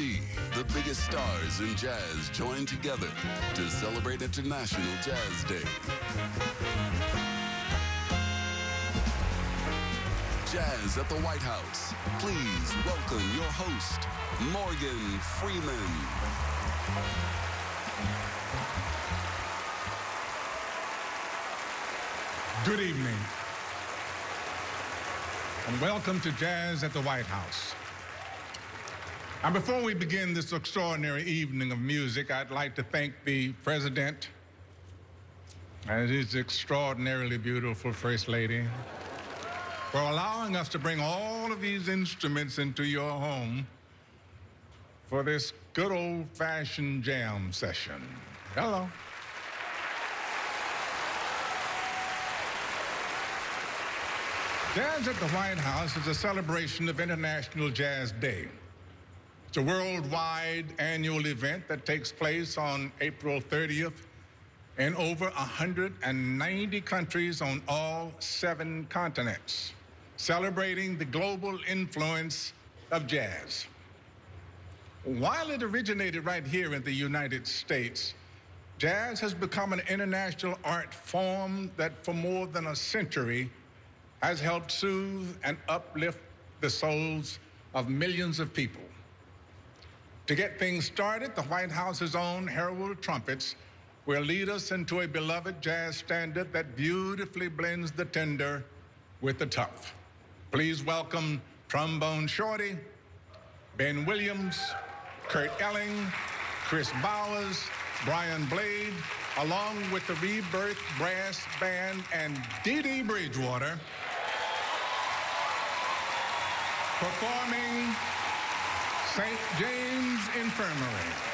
the biggest stars in jazz join together to celebrate International Jazz Day. Jazz at the White House. Please welcome your host, Morgan Freeman. Good evening. And welcome to Jazz at the White House. And before we begin this extraordinary evening of music, I'd like to thank the President and his extraordinarily beautiful First Lady for allowing us to bring all of these instruments into your home for this good old fashioned jam session. Hello. Jazz at the White House is a celebration of International Jazz Day. It's a worldwide annual event that takes place on April 30th in over 190 countries on all seven continents, celebrating the global influence of jazz. While it originated right here in the United States, jazz has become an international art form that for more than a century has helped soothe and uplift the souls of millions of people. To get things started, the White House's own Herald Trumpets will lead us into a beloved jazz standard that beautifully blends the tender with the tough. Please welcome Trombone Shorty, Ben Williams, Kurt Elling, Kris Bowers, Brian Blade, along with the Rebirth Brass Band and Dee Dee Bridgewater, performing St. James Infirmary.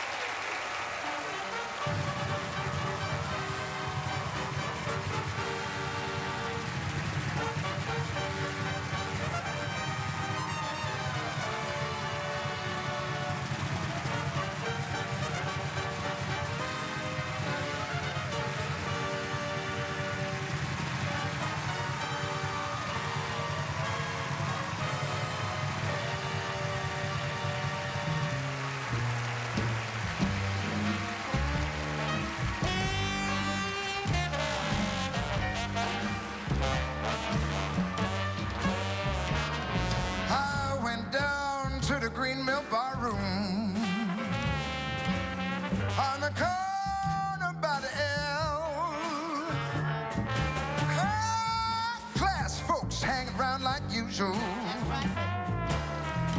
High class folks hanging around like usual.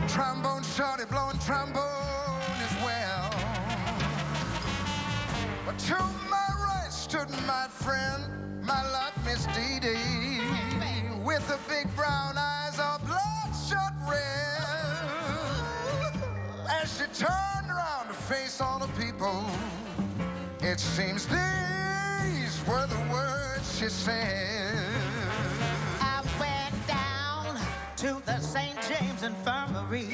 Trombone shorty blowing trombone as well. But to my right stood my friend, my love, Miss Dee Dee, with the big brown eyes all bloodshot red. As she turned around to face all the people, it seems these were the words she said. I went down to the St. James Infirmary.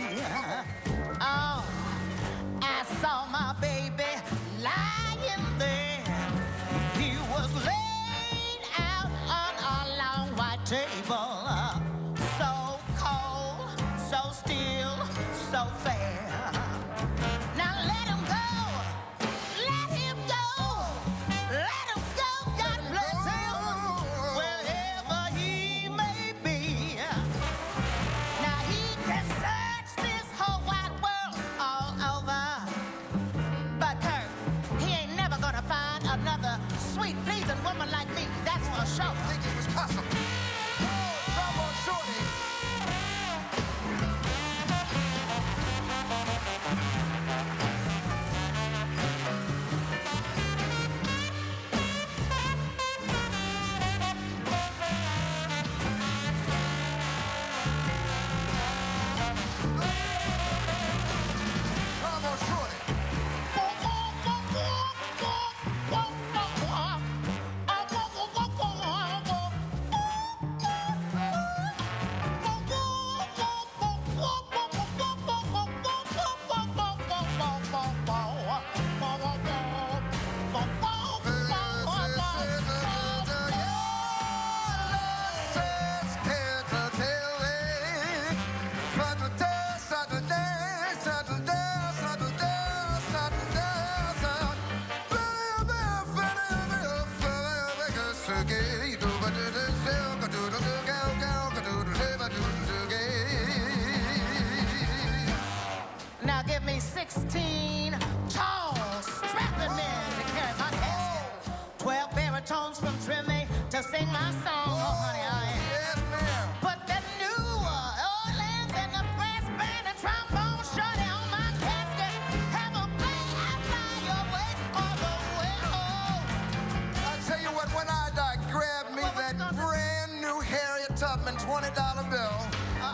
Tubman $20 bill.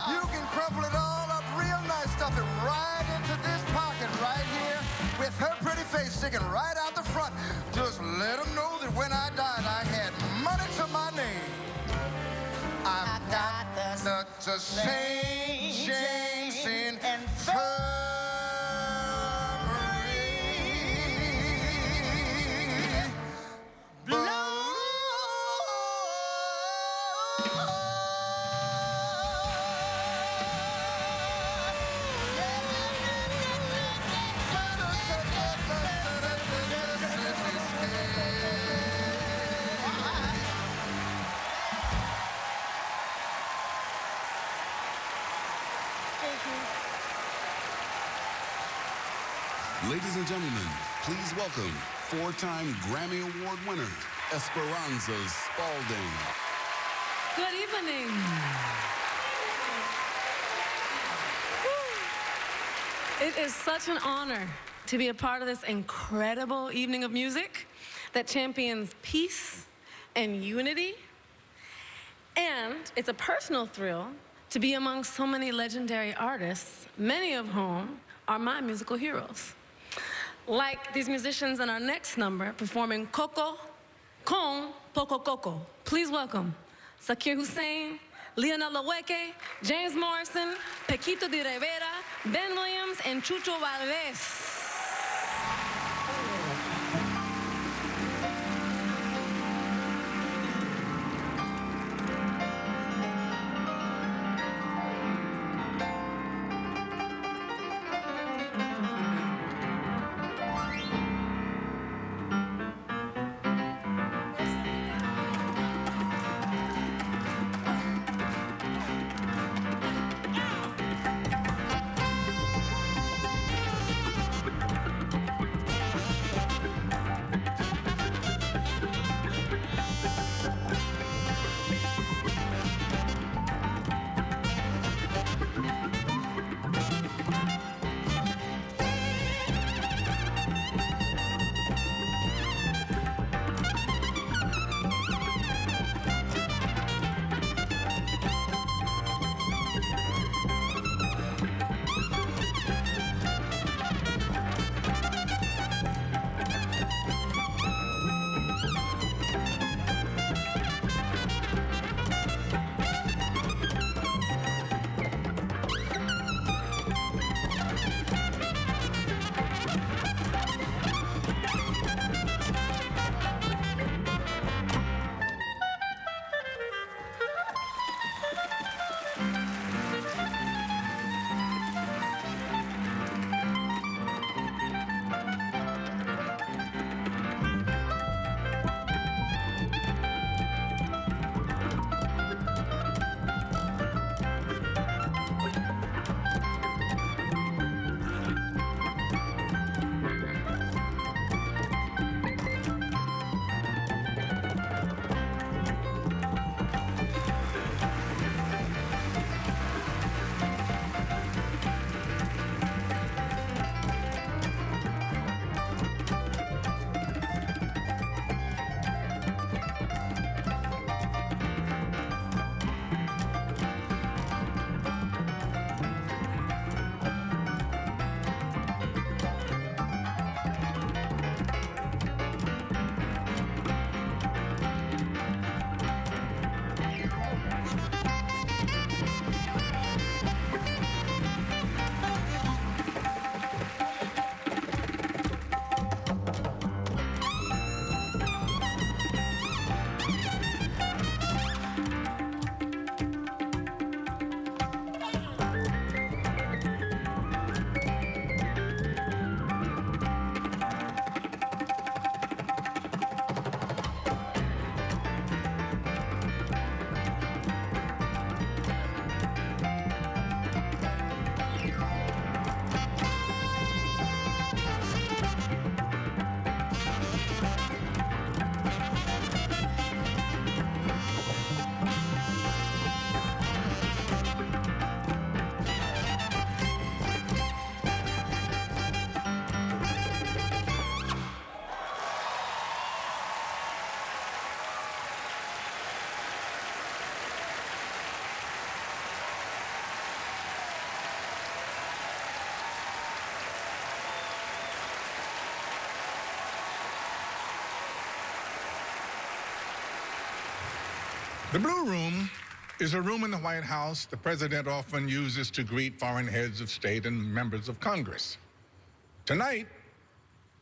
You can crumple it all up real nice, stuff it right into this pocket right here with her pretty face sticking right out the front. Just let them know that when I died, I had money to my name. I've got the, the St. James Infirmary. Gentlemen, please welcome four-time Grammy Award winner, Esperanza Spalding. Good evening. It is such an honor to be a part of this incredible evening of music that champions peace and unity. And it's a personal thrill to be among so many legendary artists, many of whom are my musical heroes. Like these musicians in our next number performing Coco con Poco Coco. Please welcome Zakir Hussain, Lionel Loueke, James Morrison, Paquito D'Rivera, Ben Williams, and Chucho Valdés. The Blue Room is a room in the White House the president often uses to greet foreign heads of state and members of Congress. Tonight,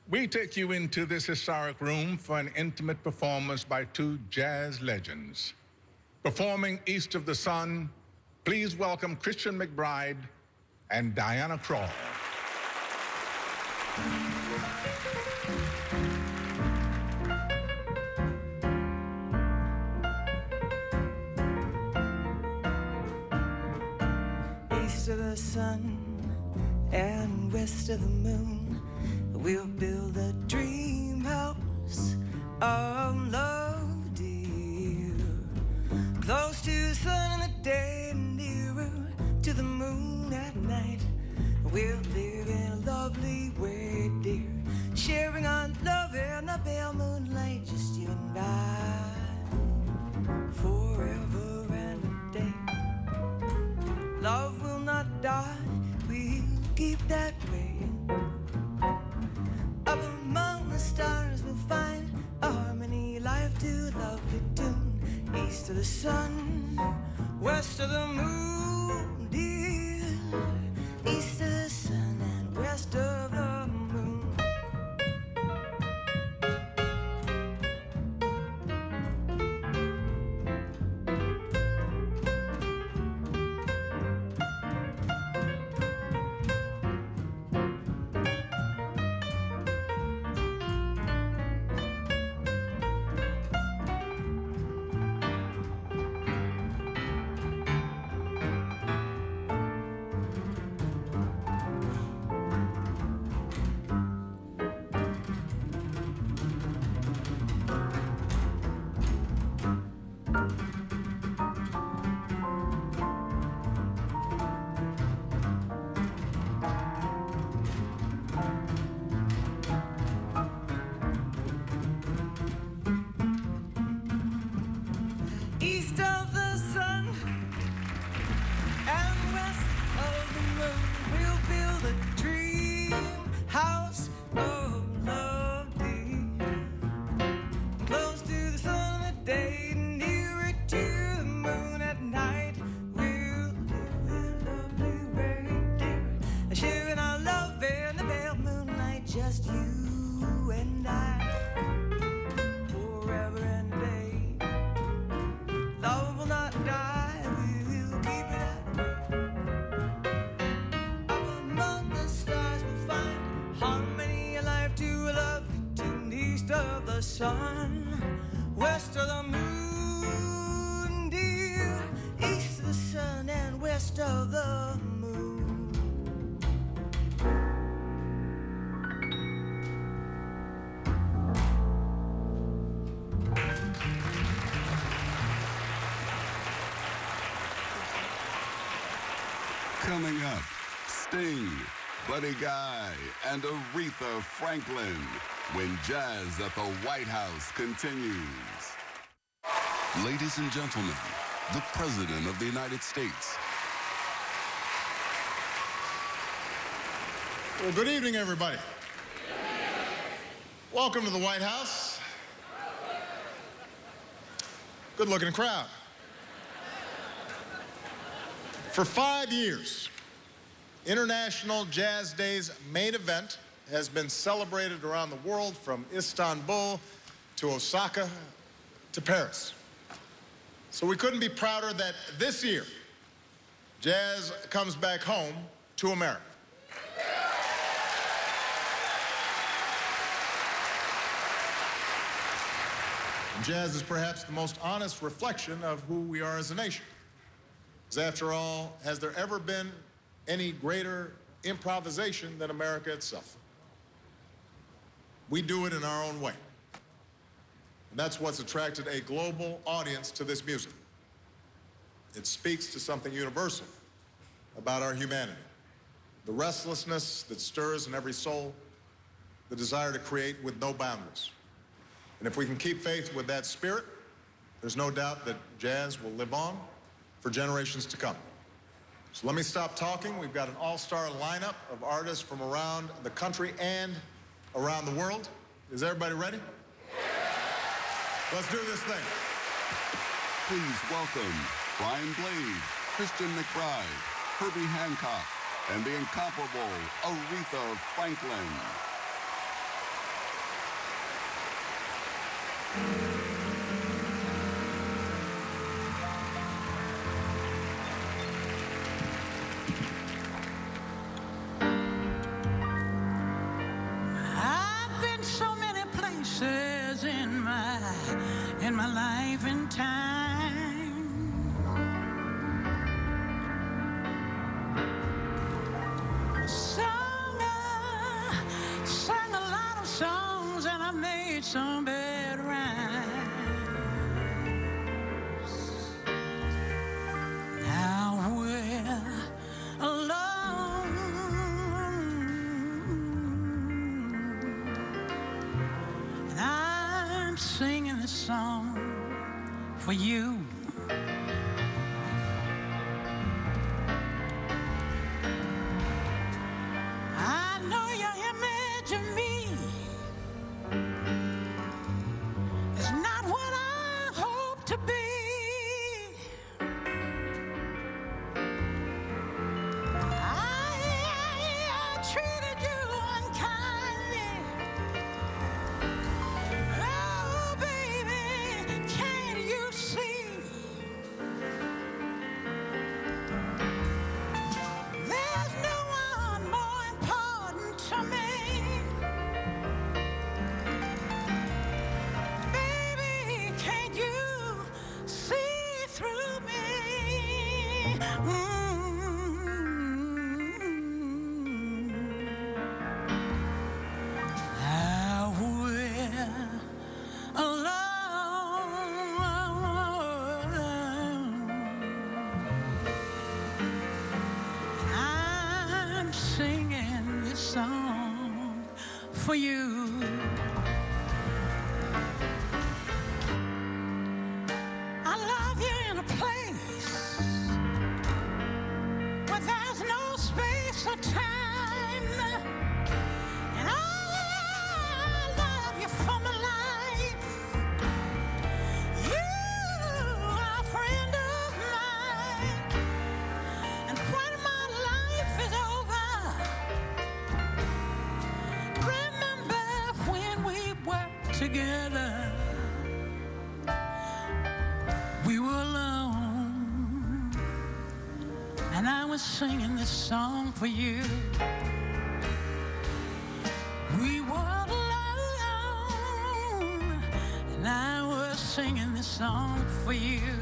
we take you into this historic room for an intimate performance by two jazz legends. Performing East of the Sun, please welcome Christian McBride and Diana Krall. Of the moon, lovely tune. East of the sun, west of the moon, Sting, Buddy Guy, and Aretha Franklin when Jazz at the White House continues. Ladies and gentlemen, the President of the United States. Well, good evening, everybody. Welcome to the White House. Good looking crowd. For five years, International Jazz Day's main event has been celebrated around the world from Istanbul to Osaka to Paris. So we couldn't be prouder that this year, jazz comes back home to America. Jazz is perhaps the most honest reflection of who we are as a nation. Because after all, has there ever been any greater improvisation than America itself? We do it in our own way. And that's what's attracted a global audience to this music. It speaks to something universal about our humanity the restlessness that stirs in every soul, the desire to create with no boundaries. And if we can keep faith with that spirit, there's no doubt that jazz will live on for generations to come. So let me stop talking. We've got an all-star lineup of artists from around the country and around the world. Is everybody ready? Let's do this thing. please welcome Brian Blade, Christian McBride, Herbie Hancock, and the incomparable Aretha Franklin. I'm singing this song for you. Together. We were alone, and I was singing this song for you. We were alone, and I was singing this song for you.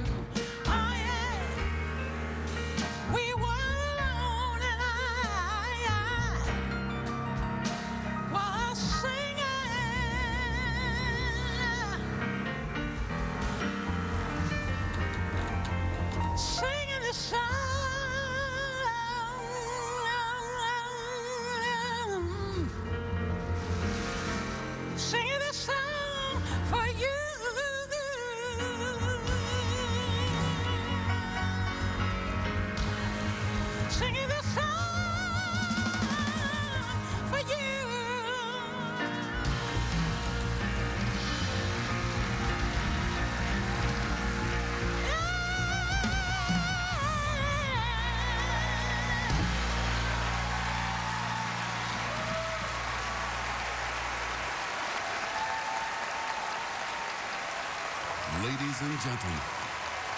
Ladies and gentlemen,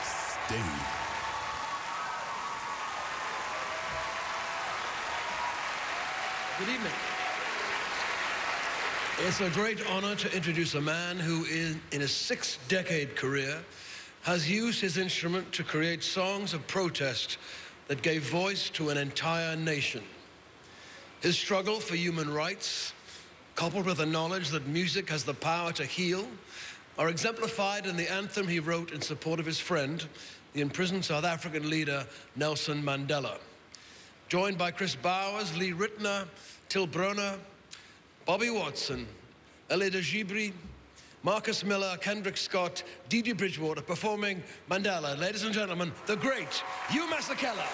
Sting. Good evening. It's a great honor to introduce a man who, in, in his six decade career, has used his instrument to create songs of protest that gave voice to an entire nation. His struggle for human rights, coupled with the knowledge that music has the power to heal, are exemplified in the anthem he wrote in support of his friend, the imprisoned South African leader Nelson Mandela. Joined by Kris Bowers, Lee Ritenour, Till Brönner, Bobby Watson, Elida Gibri, Marcus Miller, Kendrick Scott, Dee Dee Bridgewater performing Mandela. Ladies and gentlemen, the great Hugh Masekela.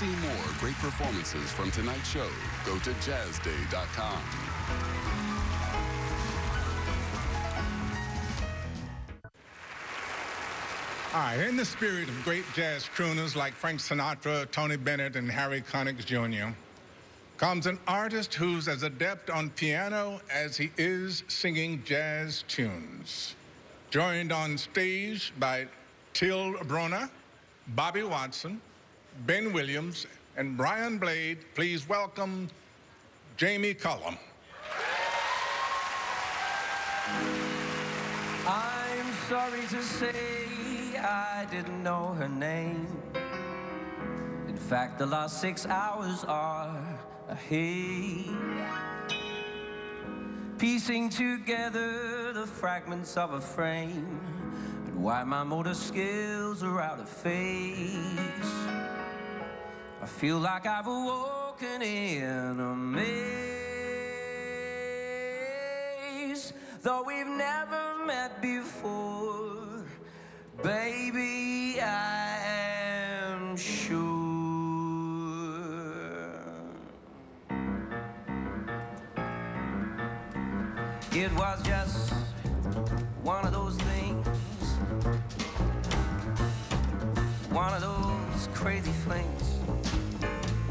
See more great performances from tonight's show, go to jazzday.com. All right, in the spirit of great jazz crooners like Frank Sinatra, Tony Bennett, and Harry Connick Jr., comes an artist who's as adept on piano as he is singing jazz tunes. Joined on stage by Till Brönner, Bobby Watson, Ben Williams, and Brian Blade, please welcome Jamie Cullum. I'm sorry to say I didn't know her name. In fact, the last six hours are a haze. Piecing together the fragments of a frame and why my motor skills are out of phase. I feel like I've awoken in a maze, though we've never met before. Baby, I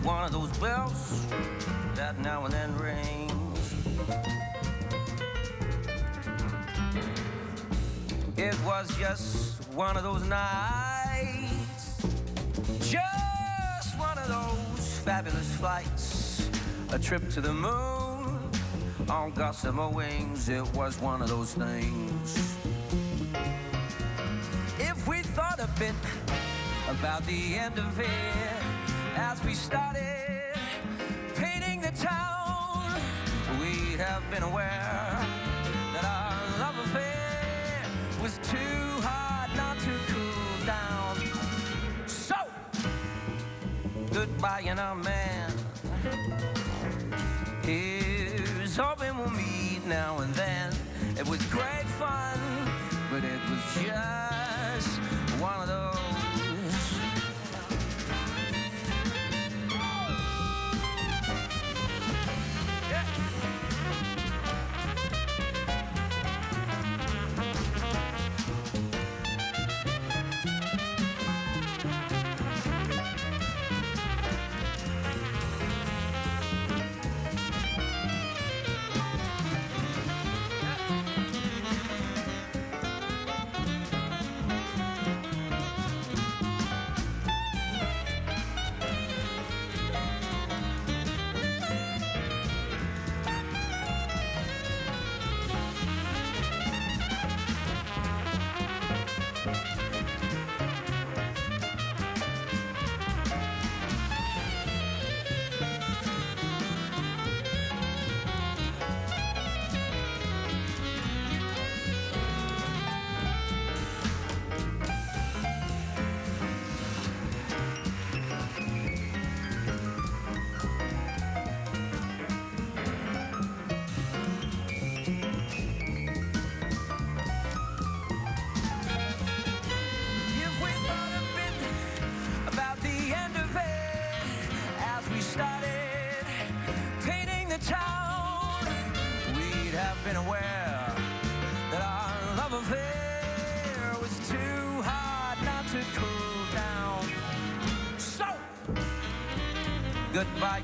one of those bells that now and then rings. It was just one of those nights, just one of those fabulous flights, a trip to the moon on gossamer wings. It was one of those things. If we thought a bit about the end of it as we started been aware that our love affair was too hot not to cool down. So, goodbye, you know, man.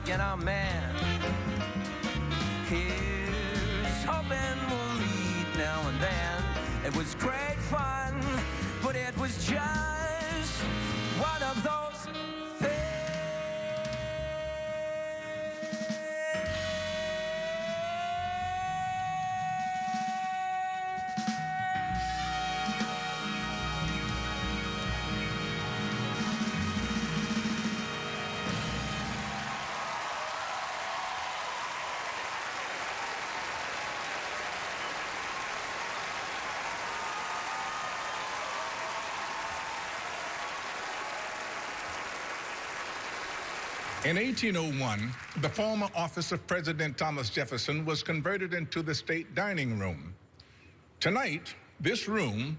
Goodbye, get our In 1801, the former office of President Thomas Jefferson was converted into the state dining room. Tonight, this room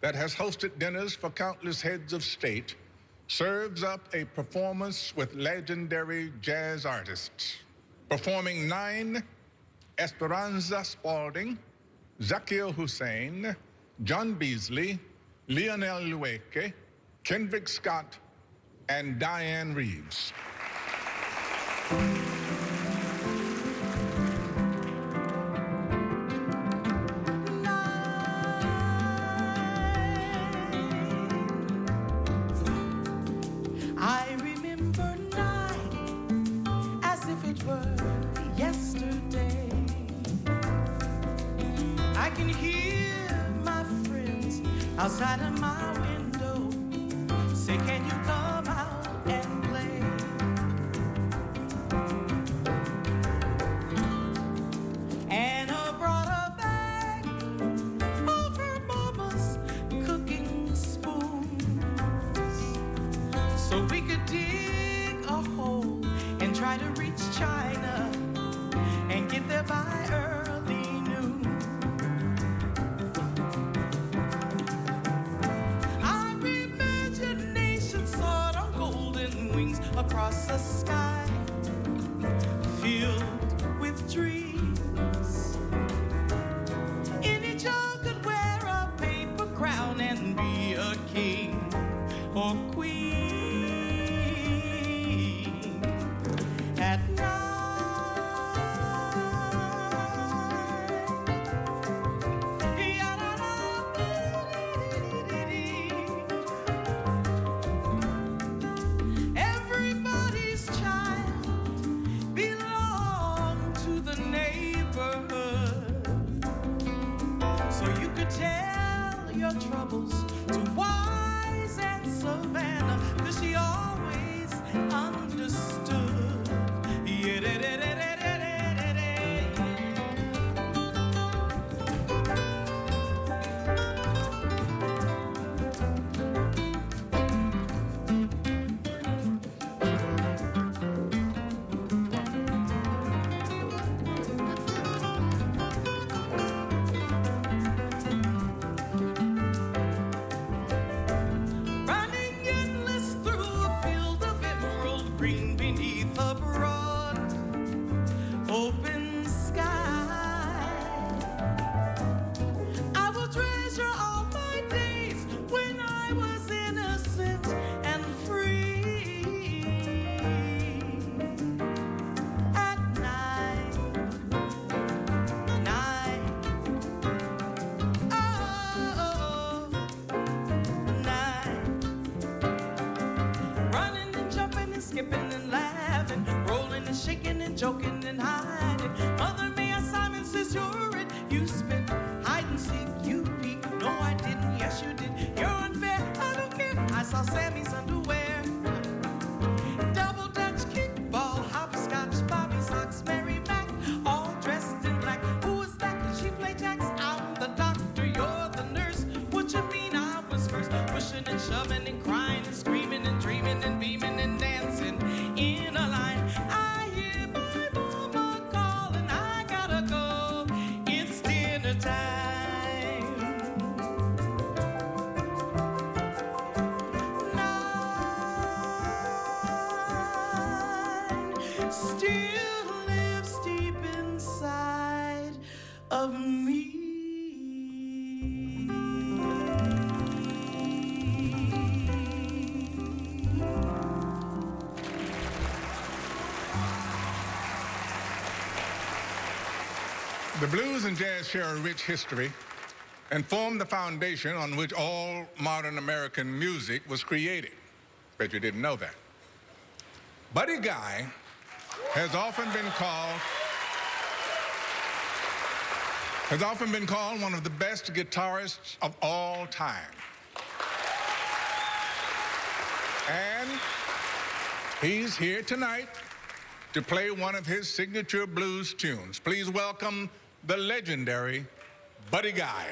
that has hosted dinners for countless heads of state serves up a performance with legendary jazz artists, performing nine Esperanza Spalding, Zakir Hussain, John Beasley, Lionel Loueke, Kendrick Scott, and Dianne Reeves. Across the sky, filled with dreams. Still lives deep inside of me. The blues and jazz share a rich history and form the foundation on which all modern American music was created. Bet you didn't know that. Buddy Guy has often been called has often been called one of the best guitarists of all time. And he's here tonight to play one of his signature blues tunes. Please welcome the legendary Buddy Guy.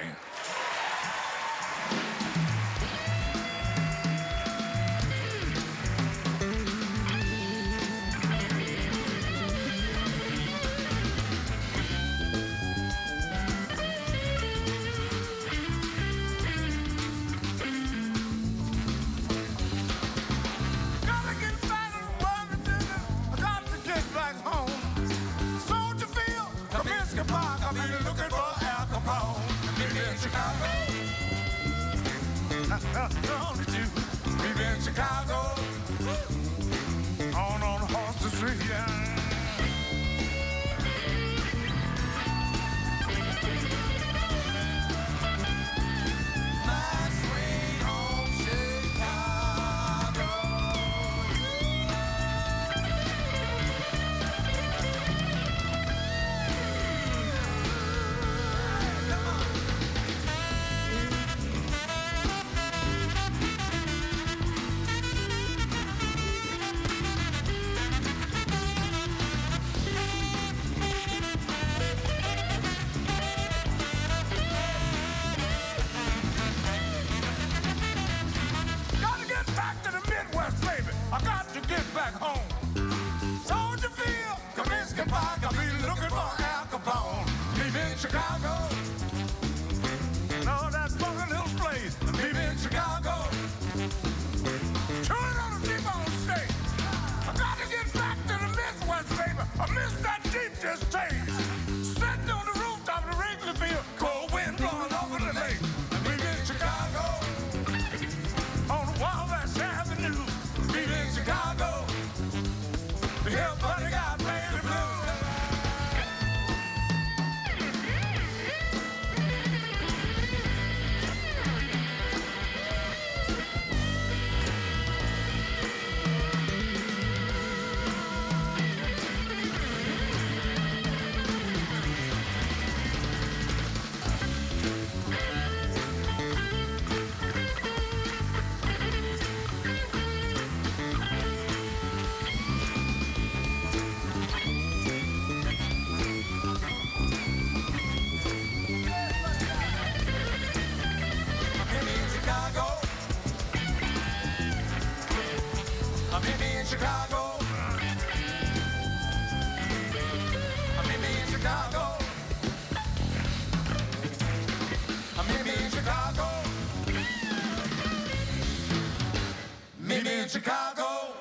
Chicago.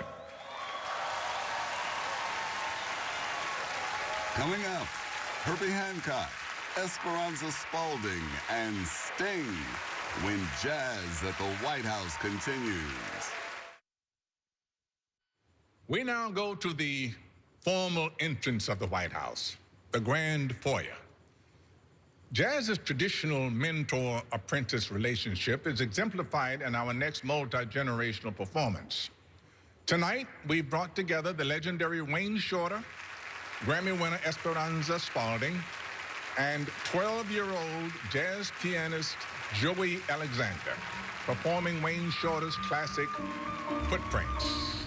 Coming up, Herbie Hancock, Esperanza Spalding, and Sting when Jazz at the White House continues. We now go to the formal entrance of the White House, the grand foyer. Jazz's traditional mentor apprentice relationship is exemplified in our next multi generational performance. Tonight, we've brought together the legendary Wayne Shorter, Grammy winner Esperanza Spalding, and 12 year old jazz pianist Joey Alexander, performing Wayne Shorter's classic Footprints.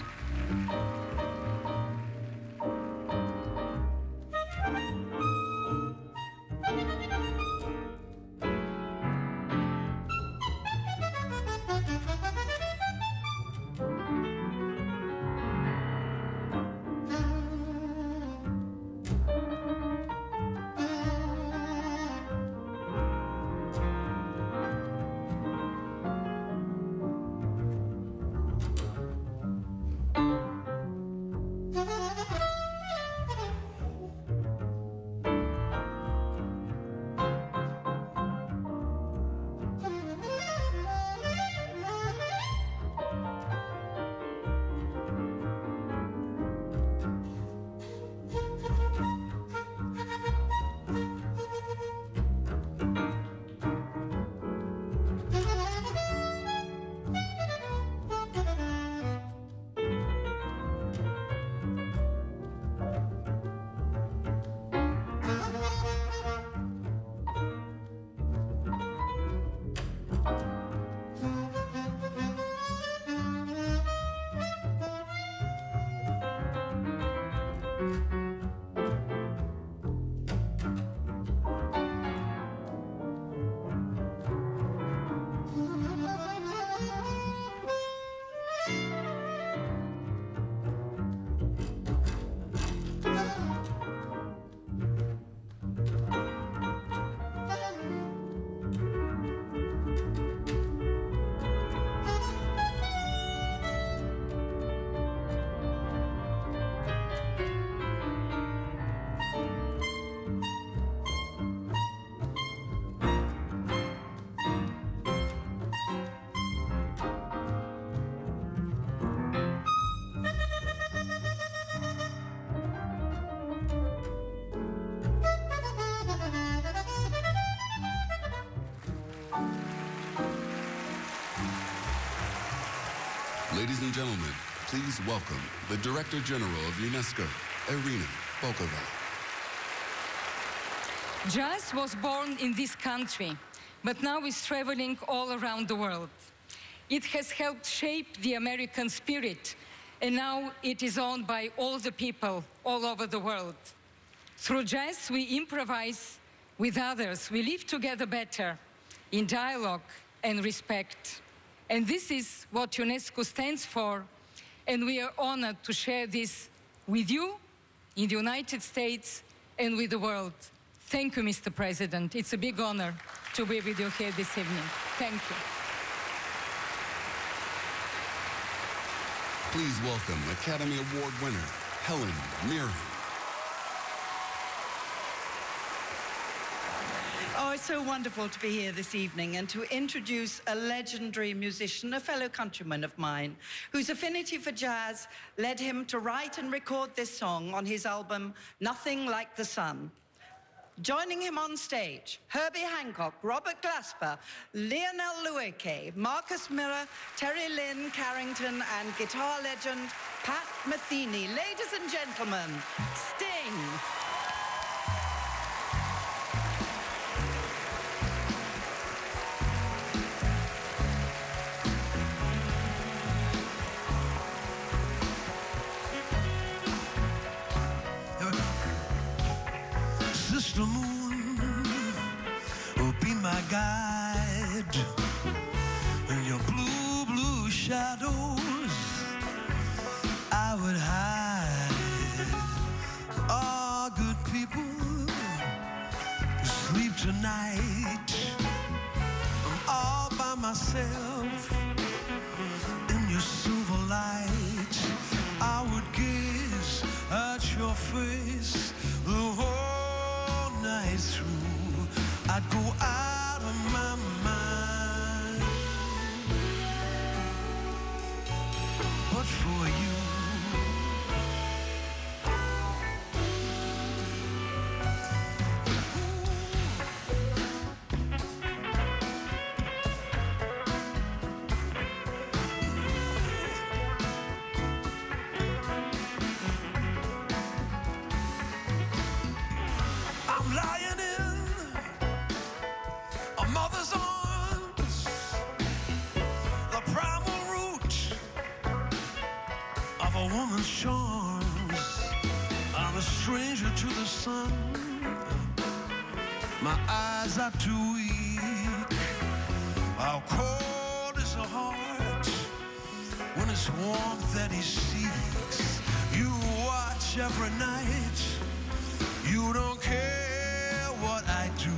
And gentlemen, please welcome the Director General of UNESCO, Irina Bokova. Jazz was born in this country, but now is traveling all around the world. It has helped shape the American spirit, and now it is owned by all the people all over the world. Through jazz, we improvise with others, we live together better in dialogue and respect. And this is what UNESCO stands for And we are honored to share this with you in the United States and with the world. Thank you, Mr. President. It's a big honor to be with you here this evening. Thank you. Please welcome Academy Award winner Helen Mirren. It's so wonderful to be here this evening and to introduce a legendary musician, a fellow countryman of mine, whose affinity for jazz led him to write and record this song on his album, Nothing Like the Sun. Joining him on stage, Herbie Hancock, Robert Glasper, Lionel Loueke, Marcus Miller, Terri Lyne Carrington, and guitar legend Pat Metheny. Ladies and gentlemen, Sting. Sister Moon. Will be my guide for you, every night. You don't care what I do.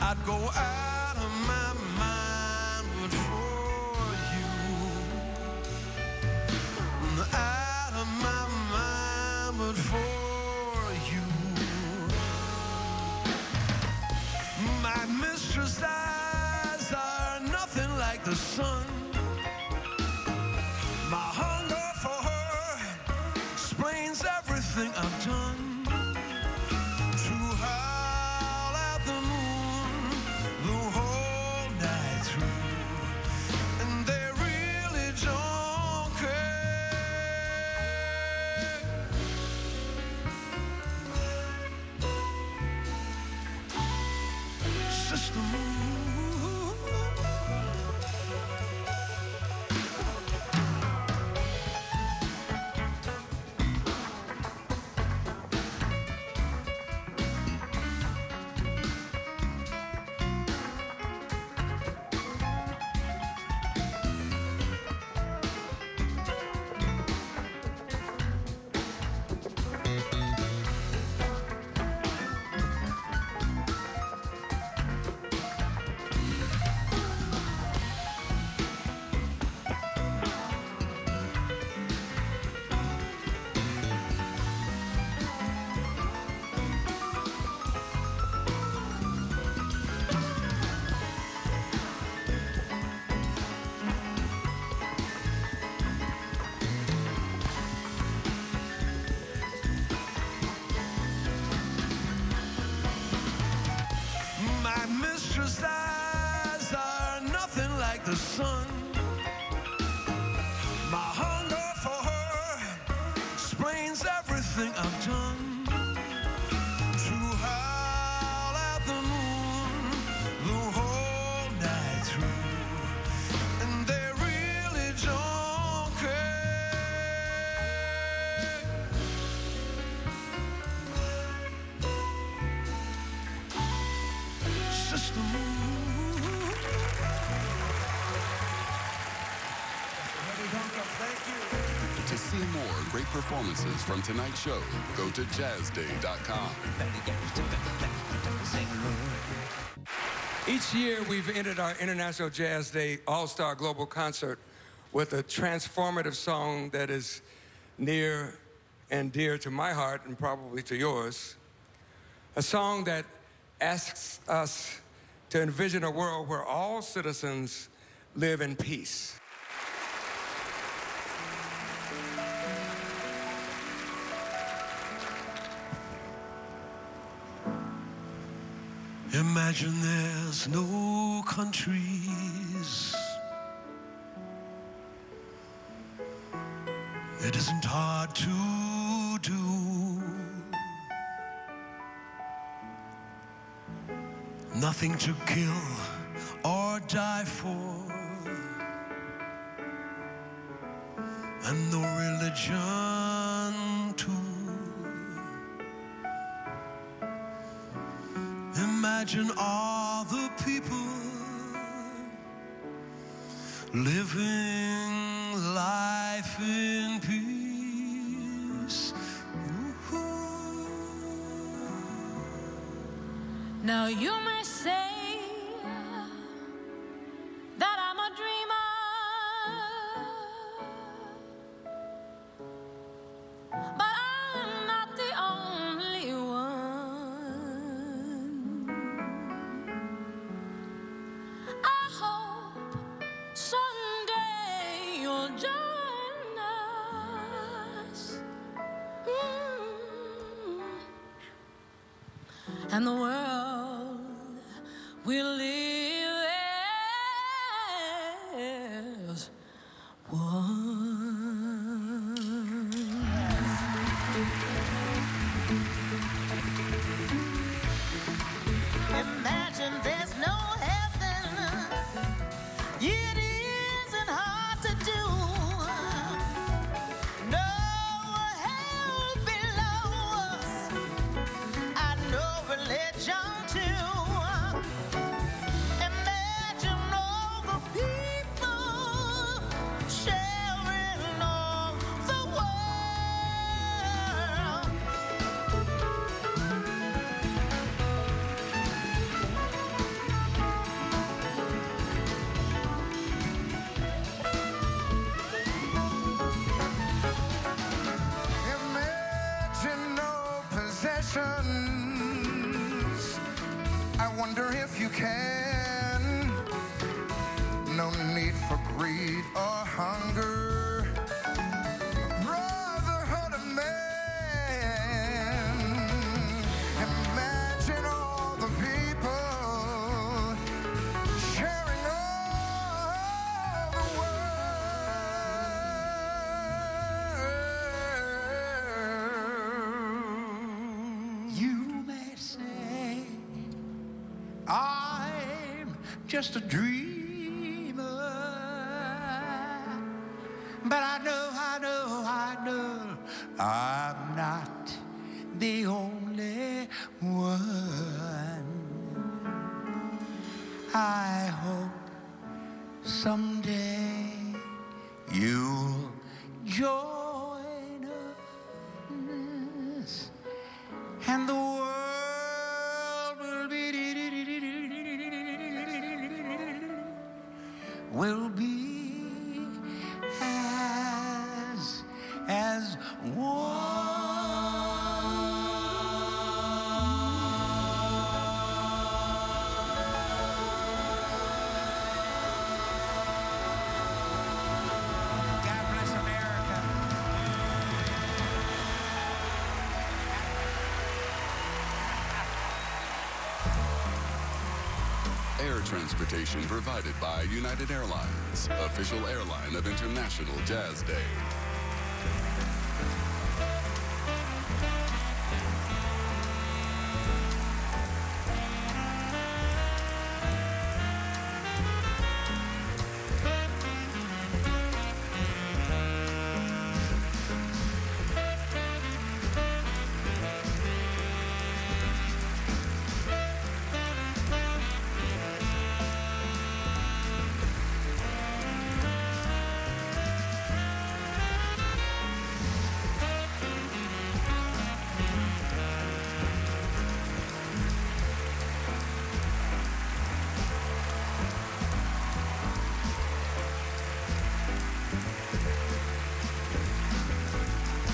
I'd go out the sun. Performances from tonight's show, go to jazzday.com. Each year, we've ended our International Jazz Day All Star Global Concert with a transformative song that is near and dear to my heart and probably to yours. A song that asks us to envision a world where all citizens live in peace. Imagine there's no countries. It isn't hard to do. Nothing to kill or die for. And no religion Imagine all the people living life in peace. Now you possessions. Just a dreamer, transportation provided by United Airlines, official airline of International Jazz Day.